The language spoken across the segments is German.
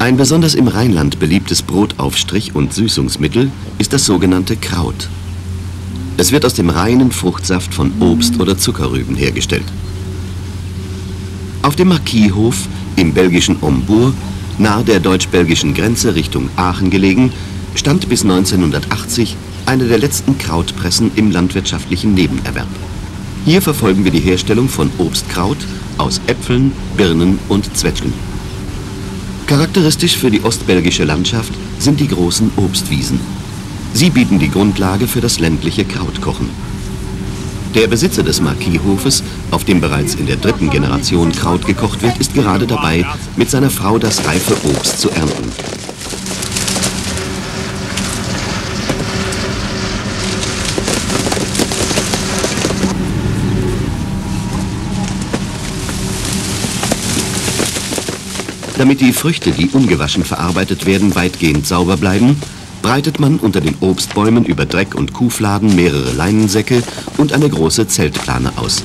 Ein besonders im Rheinland beliebtes Brotaufstrich und Süßungsmittel ist das sogenannte Kraut. Es wird aus dem reinen Fruchtsaft von Obst- oder Zuckerrüben hergestellt. Auf dem Marquishof im belgischen Hombourg, nahe der deutsch-belgischen Grenze Richtung Aachen gelegen, stand bis 1980 eine der letzten Krautpressen im landwirtschaftlichen Nebenerwerb. Hier verfolgen wir die Herstellung von Obstkraut aus Äpfeln, Birnen und Zwetschgen. Charakteristisch für die ostbelgische Landschaft sind die großen Obstwiesen. Sie bieten die Grundlage für das ländliche Krautkochen. Der Besitzer des Marquishofes, auf dem bereits in der dritten Generation Kraut gekocht wird, ist gerade dabei, mit seiner Frau das reife Obst zu ernten. Damit die Früchte, die ungewaschen verarbeitet werden, weitgehend sauber bleiben, breitet man unter den Obstbäumen über Dreck und Kuhfladen mehrere Leinensäcke und eine große Zeltplane aus.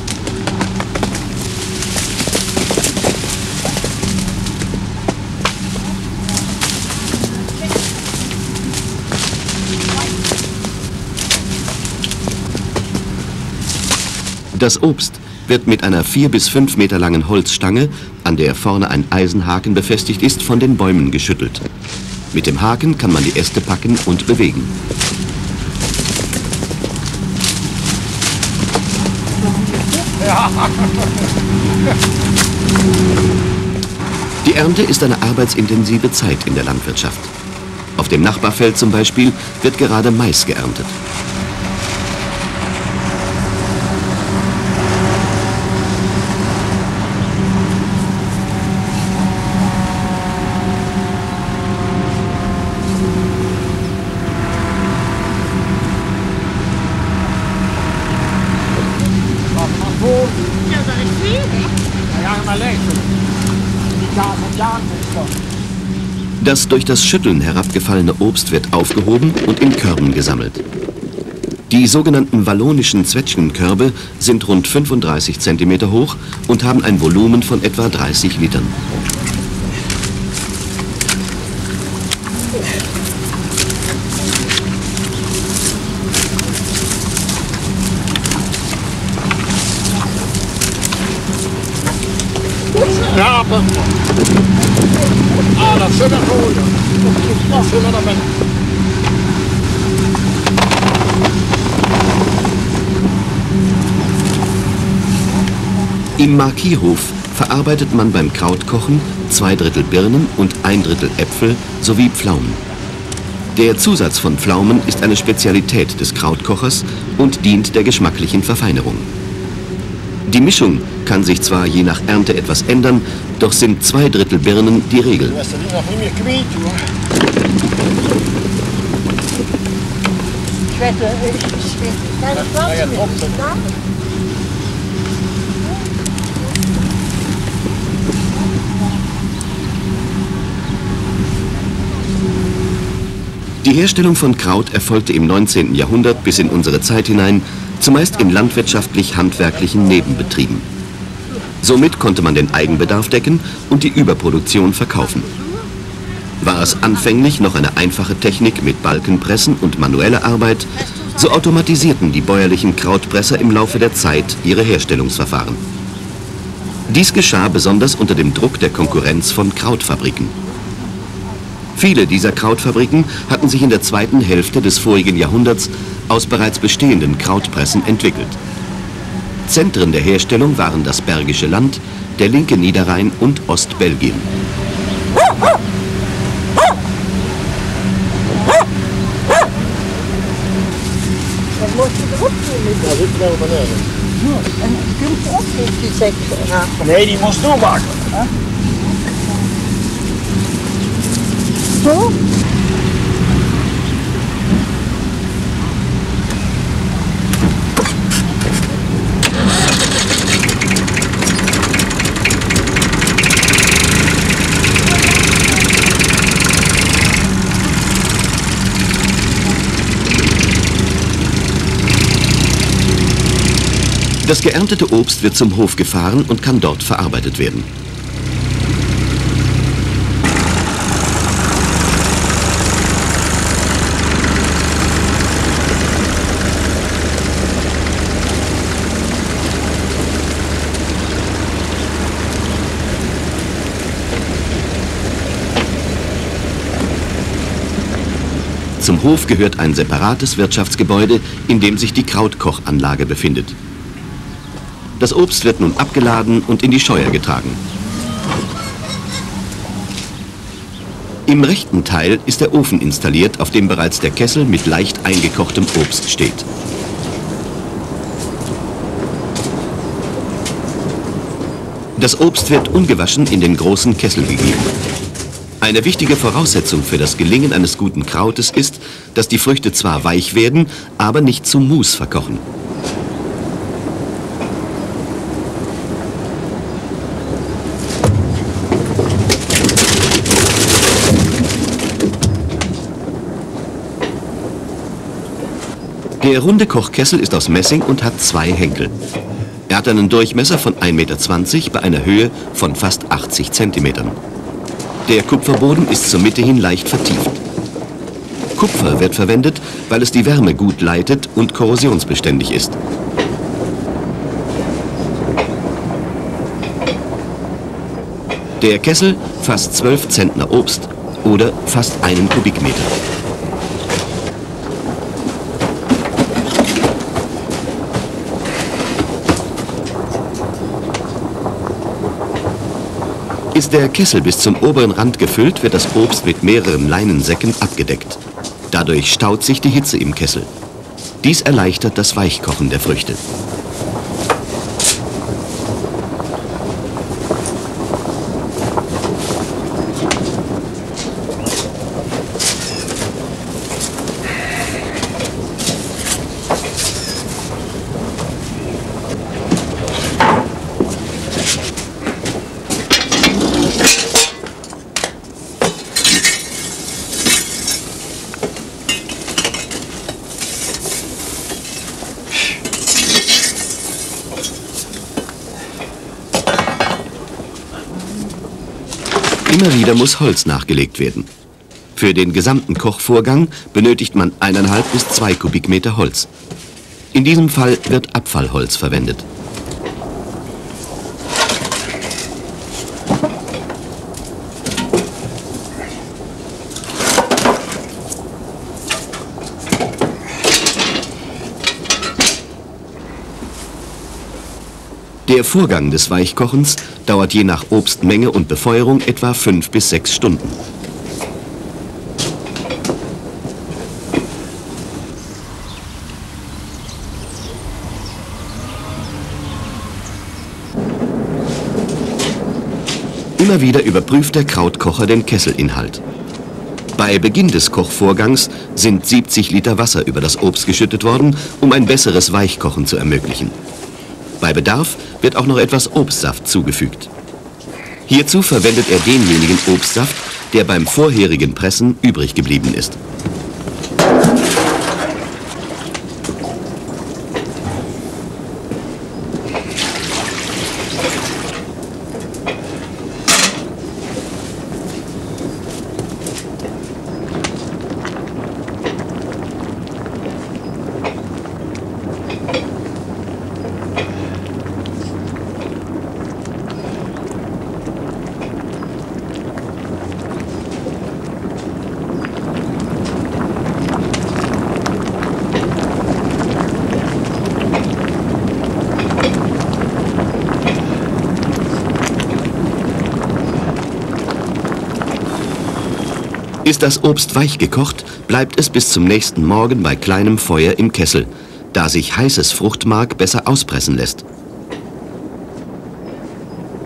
Das Obst wird mit einer vier bis fünf Meter langen Holzstange, an der vorne ein Eisenhaken befestigt ist, von den Bäumen geschüttelt. Mit dem Haken kann man die Äste packen und bewegen. Die Ernte ist eine arbeitsintensive Zeit in der Landwirtschaft. Auf dem Nachbarfeld zum Beispiel wird gerade Mais geerntet. Das durch das Schütteln herabgefallene Obst wird aufgehoben und in Körben gesammelt. Die sogenannten wallonischen Zwetschgenkörbe sind rund 35 cm hoch und haben ein Volumen von etwa 30 Litern. Rapen. Ah, dat zullen gooien. Dat zullen er met. Im Marquishof verarbeitet man beim Krautkochen zwei Drittel Birnen und ein Drittel Äpfel sowie Pflaumen. Der Zusatz von Pflaumen ist eine Spezialität des Krautkochers und dient der geschmacklichen Verfeinerung. Die Mischung kann sich zwar je nach Ernte etwas ändern, doch sind zwei Drittel Birnen die Regel. Die Herstellung von Kraut erfolgte im 19. Jahrhundert bis in unsere Zeit hinein zumeist in landwirtschaftlich-handwerklichen Nebenbetrieben. Somit konnte man den Eigenbedarf decken und die Überproduktion verkaufen. War es anfänglich noch eine einfache Technik mit Balkenpressen und manueller Arbeit, so automatisierten die bäuerlichen Krautpresser im Laufe der Zeit ihre Herstellungsverfahren. Dies geschah besonders unter dem Druck der Konkurrenz von Krautfabriken. Viele dieser Krautfabriken hatten sich in der zweiten Hälfte des vorigen Jahrhunderts aus bereits bestehenden Krautpressen entwickelt. Zentren der Herstellung waren das Bergische Land, der linke Niederrhein und Ostbelgien. Dan moet je erop Zo? Das geerntete Obst wird zum Hof gefahren und kann dort verarbeitet werden. Zum Hof gehört ein separates Wirtschaftsgebäude, in dem sich die Krautkochanlage befindet. Das Obst wird nun abgeladen und in die Scheuer getragen. Im rechten Teil ist der Ofen installiert, auf dem bereits der Kessel mit leicht eingekochtem Obst steht. Das Obst wird ungewaschen in den großen Kessel gegeben. Eine wichtige Voraussetzung für das Gelingen eines guten Krautes ist, dass die Früchte zwar weich werden, aber nicht zu Mus verkochen. Der runde Kochkessel ist aus Messing und hat zwei Henkel. Er hat einen Durchmesser von 1,20 Meter bei einer Höhe von fast 80 Zentimetern. Der Kupferboden ist zur Mitte hin leicht vertieft. Kupfer wird verwendet, weil es die Wärme gut leitet und korrosionsbeständig ist. Der Kessel fasst 12 Zentner Obst oder fast einen Kubikmeter. Ist der Kessel bis zum oberen Rand gefüllt, wird das Obst mit mehreren Leinensäcken abgedeckt. Dadurch staut sich die Hitze im Kessel. Dies erleichtert das Weichkochen der Früchte. Immer wieder muss Holz nachgelegt werden. Für den gesamten Kochvorgang benötigt man eineinhalb bis zwei Kubikmeter Holz. In diesem Fall wird Abfallholz verwendet. Der Vorgang des Weichkochens dauert je nach Obstmenge und Befeuerung etwa fünf bis sechs Stunden. Immer wieder überprüft der Krautkocher den Kesselinhalt. Bei Beginn des Kochvorgangs sind 70 Liter Wasser über das Obst geschüttet worden, um ein besseres Weichkochen zu ermöglichen. Bei Bedarf wird auch noch etwas Obstsaft zugefügt. Hierzu verwendet er denjenigen Obstsaft, der beim vorherigen Pressen übrig geblieben ist. Das Obst weich gekocht, bleibt es bis zum nächsten Morgen bei kleinem Feuer im Kessel, da sich heißes Fruchtmark besser auspressen lässt.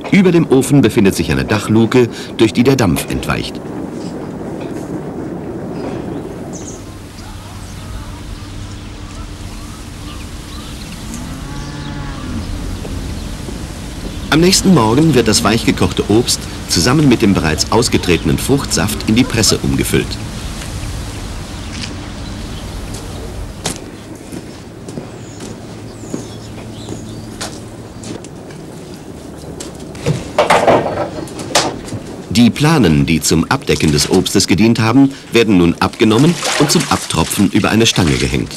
Über dem Ofen befindet sich eine Dachluke, durch die der Dampf entweicht. Am nächsten Morgen wird das weichgekochte Obst zusammen mit dem bereits ausgetretenen Fruchtsaft in die Presse umgefüllt. Die Planen, die zum Abdecken des Obstes gedient haben, werden nun abgenommen und zum Abtropfen über eine Stange gehängt.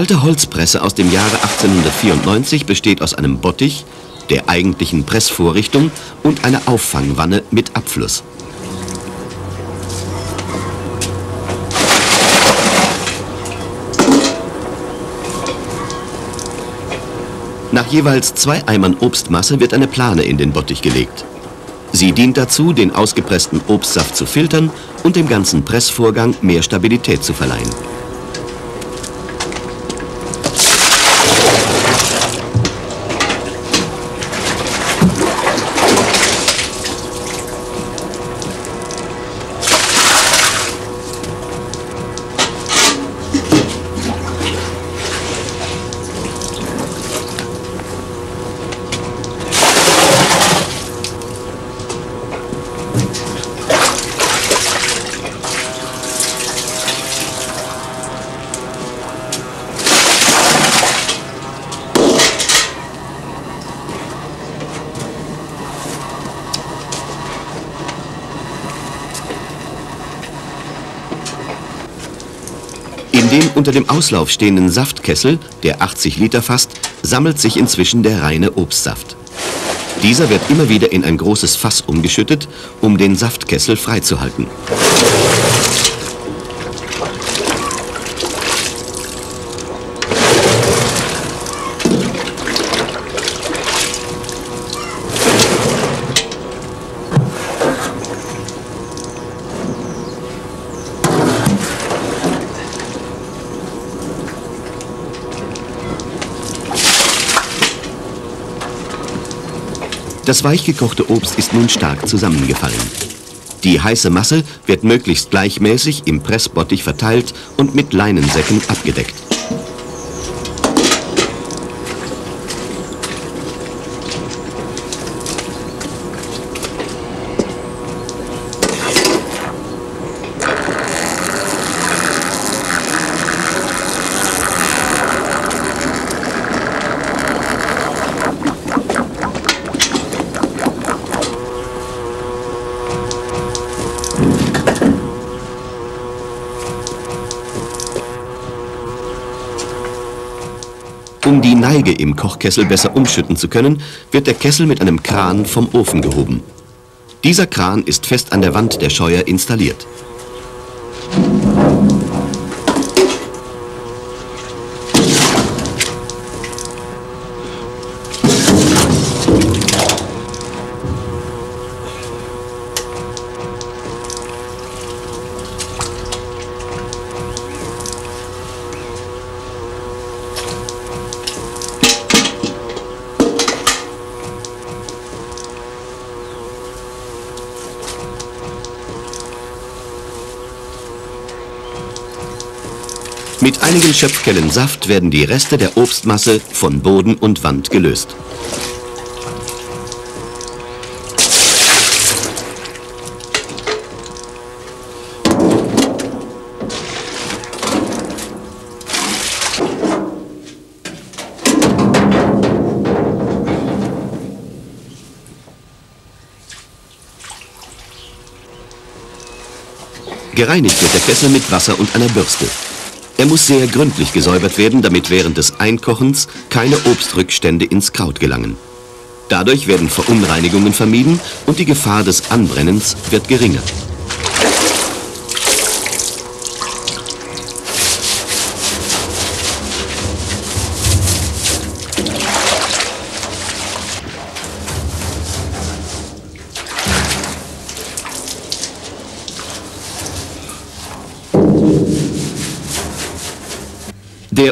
Alte Holzpresse aus dem Jahre 1894 besteht aus einem Bottich, der eigentlichen Pressvorrichtung und einer Auffangwanne mit Abfluss. Nach jeweils zwei Eimern Obstmasse wird eine Plane in den Bottich gelegt. Sie dient dazu, den ausgepressten Obstsaft zu filtern und dem ganzen Pressvorgang mehr Stabilität zu verleihen. In dem unter dem Auslauf stehenden Saftkessel, der 80 Liter fasst, sammelt sich inzwischen der reine Obstsaft. Dieser wird immer wieder in ein großes Fass umgeschüttet, um den Saftkessel freizuhalten. Das weichgekochte Obst ist nun stark zusammengefallen. Die heiße Masse wird möglichst gleichmäßig im Pressbottich verteilt und mit Leinensäcken abgedeckt. Um die Neige im Kochkessel besser umschütten zu können, wird der Kessel mit einem Kran vom Ofen gehoben. Dieser Kran ist fest an der Wand der Scheuer installiert. Einigen Schöpfkellen Saft werden die Reste der Obstmasse von Boden und Wand gelöst. Gereinigt wird der Kessel mit Wasser und einer Bürste. Er muss sehr gründlich gesäubert werden, damit während des Einkochens keine Obstrückstände ins Kraut gelangen. Dadurch werden Verunreinigungen vermieden und die Gefahr des Anbrennens wird geringer.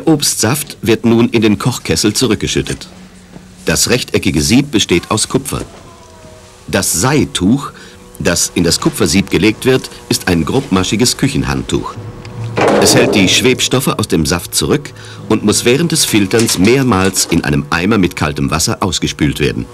Obstsaft wird nun in den Kochkessel zurückgeschüttet. Das rechteckige Sieb besteht aus Kupfer. Das Seituch, das in das Kupfersieb gelegt wird, ist ein grobmaschiges Küchenhandtuch. Es hält die Schwebstoffe aus dem Saft zurück und muss während des Filterns mehrmals in einem Eimer mit kaltem Wasser ausgespült werden.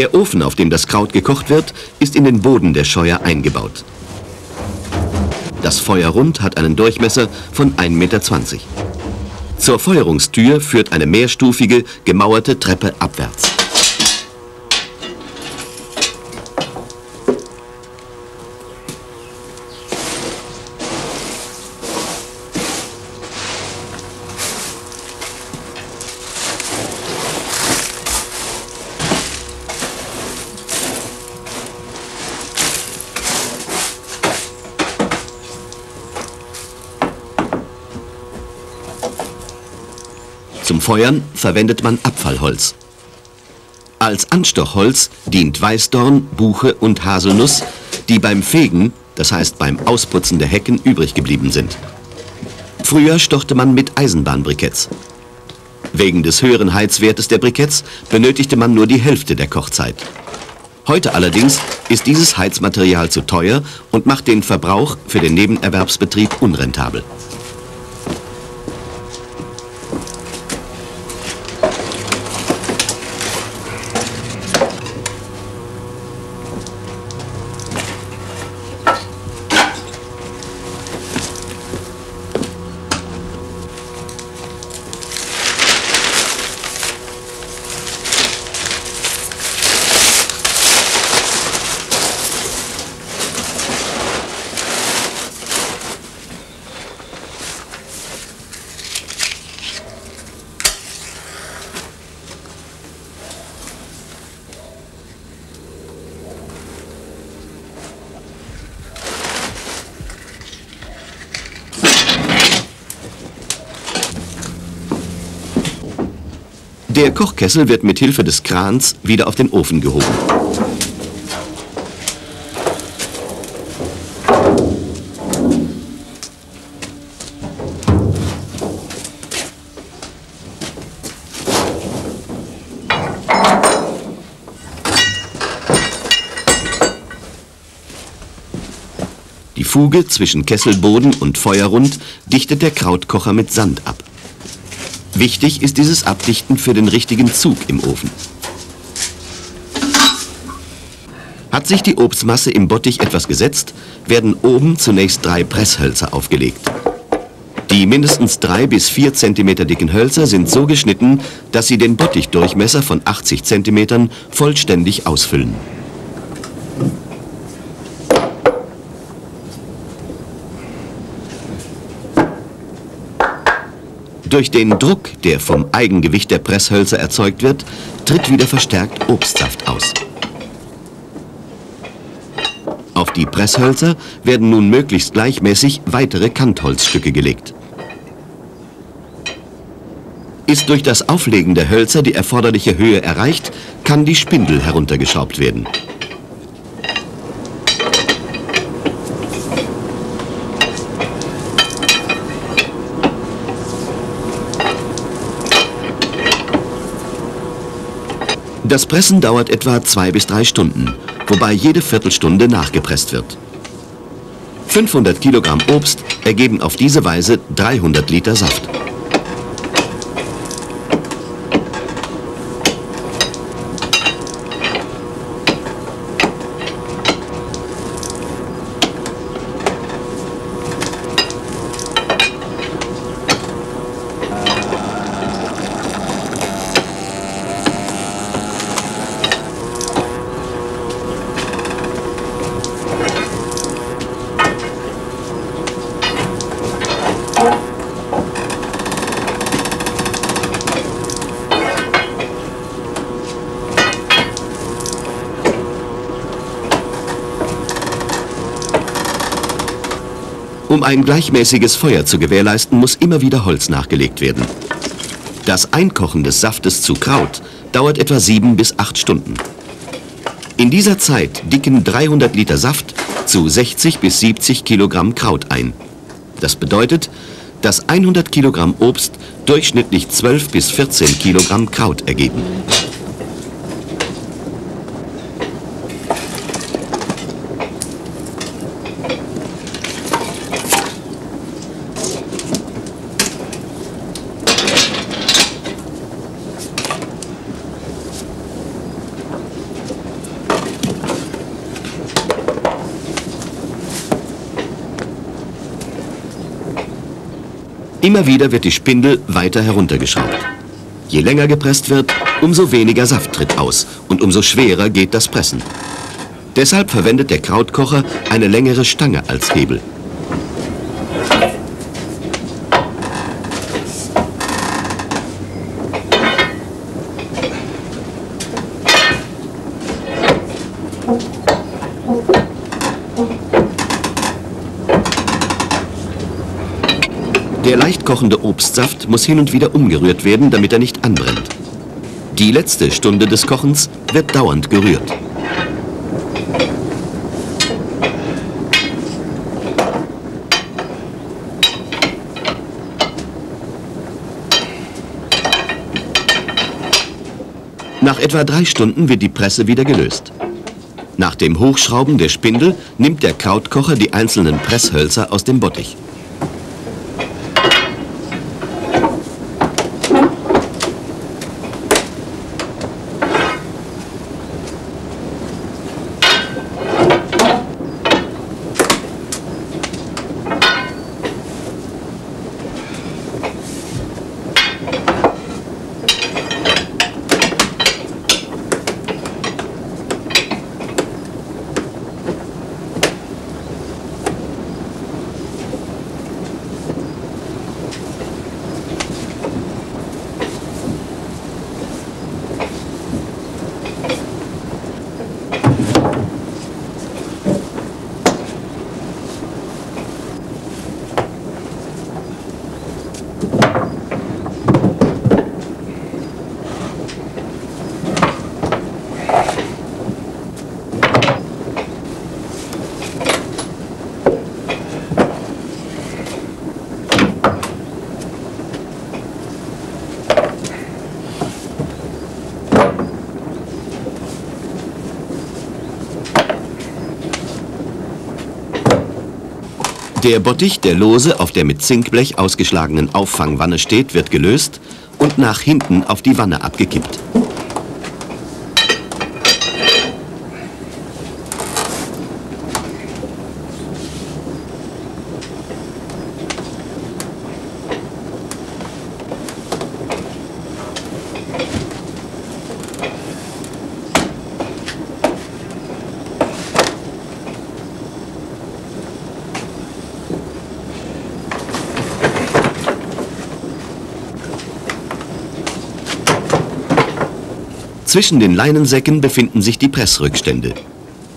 Der Ofen, auf dem das Kraut gekocht wird, ist in den Boden der Scheuer eingebaut. Das Feuerrund hat einen Durchmesser von 1,20 Meter. Zur Feuerungstür führt eine mehrstufige, gemauerte Treppe abwärts. Feuern verwendet man Abfallholz. Als Anstochholz dient Weißdorn, Buche und Haselnuss, die beim Fegen, das heißt beim Ausputzen der Hecken, übrig geblieben sind. Früher stochte man mit Eisenbahnbriketts. Wegen des höheren Heizwertes der Briketts benötigte man nur die Hälfte der Kochzeit. Heute allerdings ist dieses Heizmaterial zu teuer und macht den Verbrauch für den Nebenerwerbsbetrieb unrentabel. Der Kochkessel wird mit Hilfe des Krans wieder auf den Ofen gehoben. Die Fuge zwischen Kesselboden und Feuerrund dichtet der Krautkocher mit Sand ab. Wichtig ist dieses Abdichten für den richtigen Zug im Ofen. Hat sich die Obstmasse im Bottich etwas gesetzt, werden oben zunächst drei Presshölzer aufgelegt. Die mindestens drei bis vier Zentimeter dicken Hölzer sind so geschnitten, dass sie den Bottichdurchmesser von 80 Zentimetern vollständig ausfüllen. Durch den Druck, der vom Eigengewicht der Presshölzer erzeugt wird, tritt wieder verstärkt Obstsaft aus. Auf die Presshölzer werden nun möglichst gleichmäßig weitere Kantholzstücke gelegt. Ist durch das Auflegen der Hölzer die erforderliche Höhe erreicht, kann die Spindel heruntergeschraubt werden. Das Pressen dauert etwa zwei bis drei Stunden, wobei jede Viertelstunde nachgepresst wird. 500 Kilogramm Obst ergeben auf diese Weise 300 Liter Saft. Um ein gleichmäßiges Feuer zu gewährleisten, muss immer wieder Holz nachgelegt werden. Das Einkochen des Saftes zu Kraut dauert etwa sieben bis acht Stunden. In dieser Zeit dicken 300 Liter Saft zu 60 bis 70 Kilogramm Kraut ein. Das bedeutet, dass 100 Kilogramm Obst durchschnittlich 12 bis 14 Kilogramm Kraut ergeben. Immer wieder wird die Spindel weiter heruntergeschraubt. Je länger gepresst wird, umso weniger Saft tritt aus und umso schwerer geht das Pressen. Deshalb verwendet der Krautkocher eine längere Stange als Hebel. Der leicht kochende Obstsaft muss hin und wieder umgerührt werden, damit er nicht anbrennt. Die letzte Stunde des Kochens wird dauernd gerührt. Nach etwa drei Stunden wird die Presse wieder gelöst. Nach dem Hochschrauben der Spindel nimmt der Krautkocher die einzelnen Presshölzer aus dem Bottich. Der Bottich, der lose auf der mit Zinkblech ausgeschlagenen Auffangwanne steht, wird gelöst und nach hinten auf die Wanne abgekippt. Zwischen den Leinensäcken befinden sich die Pressrückstände.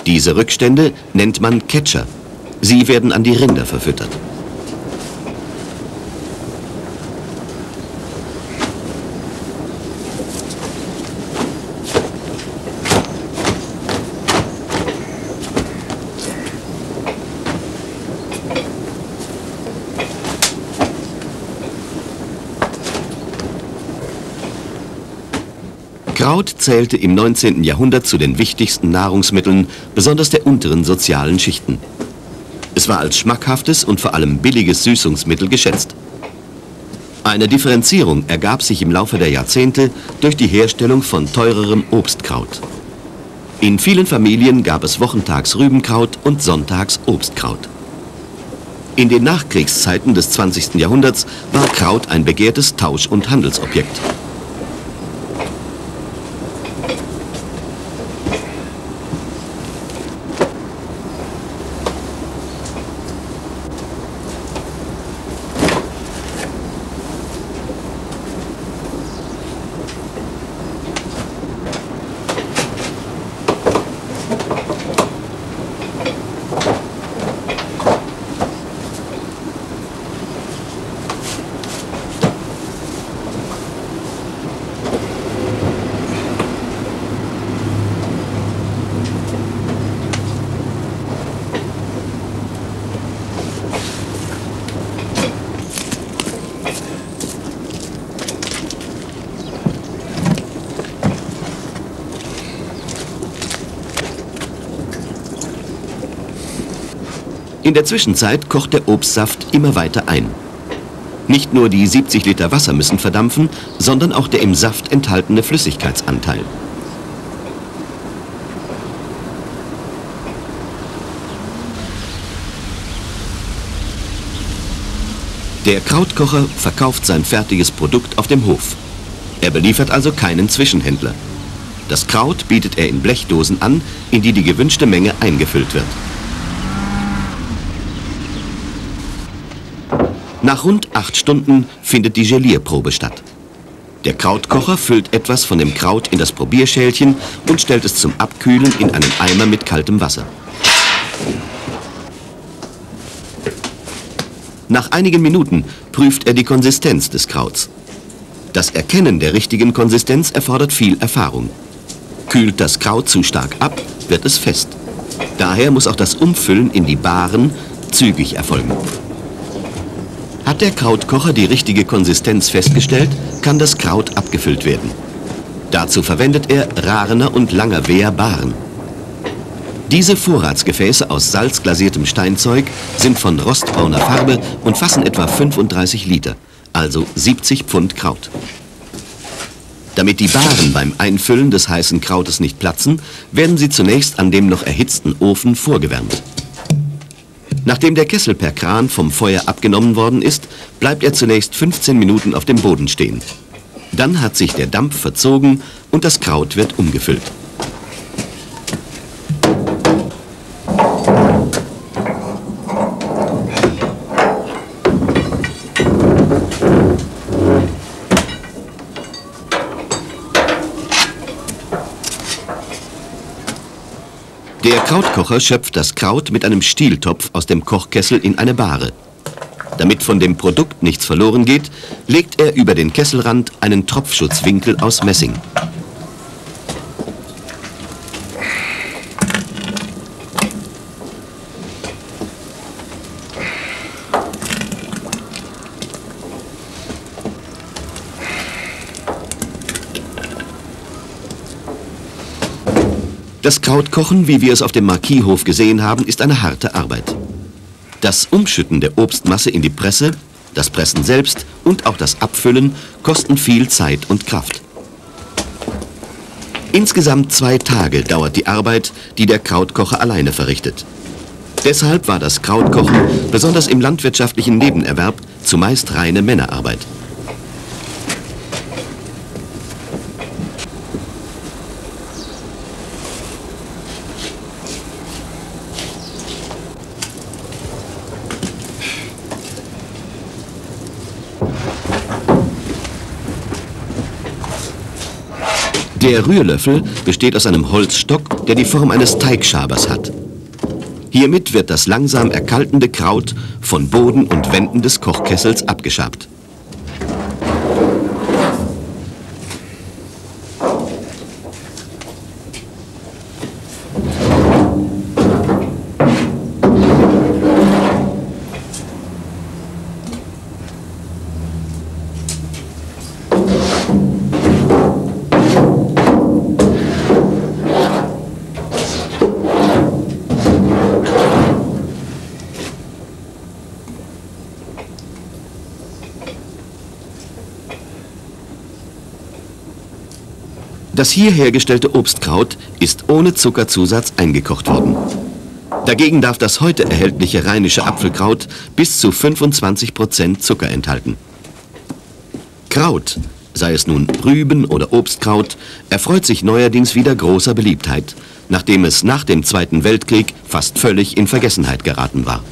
Diese Rückstände nennt man Catcher. Sie werden an die Rinder verfüttert. Kraut zählte im 19. Jahrhundert zu den wichtigsten Nahrungsmitteln, besonders der unteren sozialen Schichten. Es war als schmackhaftes und vor allem billiges Süßungsmittel geschätzt. Eine Differenzierung ergab sich im Laufe der Jahrzehnte durch die Herstellung von teurerem Obstkraut. In vielen Familien gab es wochentags Rübenkraut und sonntags Obstkraut. In den Nachkriegszeiten des 20. Jahrhunderts war Kraut ein begehrtes Tausch- und Handelsobjekt. In der Zwischenzeit kocht der Obstsaft immer weiter ein. Nicht nur die 70 Liter Wasser müssen verdampfen, sondern auch der im Saft enthaltene Flüssigkeitsanteil. Der Krautkocher verkauft sein fertiges Produkt auf dem Hof. Er beliefert also keinen Zwischenhändler. Das Kraut bietet er in Blechdosen an, in die die gewünschte Menge eingefüllt wird. Nach rund acht Stunden findet die Gelierprobe statt. Der Krautkocher füllt etwas von dem Kraut in das Probierschälchen und stellt es zum Abkühlen in einen Eimer mit kaltem Wasser. Nach einigen Minuten prüft er die Konsistenz des Krauts. Das Erkennen der richtigen Konsistenz erfordert viel Erfahrung. Kühlt das Kraut zu stark ab, wird es fest. Daher muss auch das Umfüllen in die Baren zügig erfolgen. Hat der Krautkocher die richtige Konsistenz festgestellt, kann das Kraut abgefüllt werden. Dazu verwendet er Rarener und Langer Wehr Baren. Diese Vorratsgefäße aus salzglasiertem Steinzeug sind von rostbrauner Farbe und fassen etwa 35 Liter, also 70 Pfund Kraut. Damit die Baren beim Einfüllen des heißen Krautes nicht platzen, werden sie zunächst an dem noch erhitzten Ofen vorgewärmt. Nachdem der Kessel per Kran vom Feuer abgenommen worden ist, bleibt er zunächst 15 Minuten auf dem Boden stehen. Dann hat sich der Dampf verzogen und das Kraut wird umgefüllt. Der Krautkocher schöpft das Kraut mit einem Stieltopf aus dem Kochkessel in eine Bahre. Damit von dem Produkt nichts verloren geht, legt er über den Kesselrand einen Tropfschutzwinkel aus Messing. Das Krautkochen, wie wir es auf dem Marquishof gesehen haben, ist eine harte Arbeit. Das Umschütten der Obstmasse in die Presse, das Pressen selbst und auch das Abfüllen kosten viel Zeit und Kraft. Insgesamt zwei Tage dauert die Arbeit, die der Krautkocher alleine verrichtet. Deshalb war das Krautkochen, besonders im landwirtschaftlichen Nebenerwerb, zumeist reine Männerarbeit. Der Rührlöffel besteht aus einem Holzstock, der die Form eines Teigschabers hat. Hiermit wird das langsam erkaltende Kraut von Boden und Wänden des Kochkessels abgeschabt. Das hier hergestellte Obstkraut ist ohne Zuckerzusatz eingekocht worden. Dagegen darf das heute erhältliche rheinische Apfelkraut bis zu 25% Zucker enthalten. Kraut, sei es nun Rüben- oder Obstkraut, erfreut sich neuerdings wieder großer Beliebtheit, nachdem es nach dem Zweiten Weltkrieg fast völlig in Vergessenheit geraten war.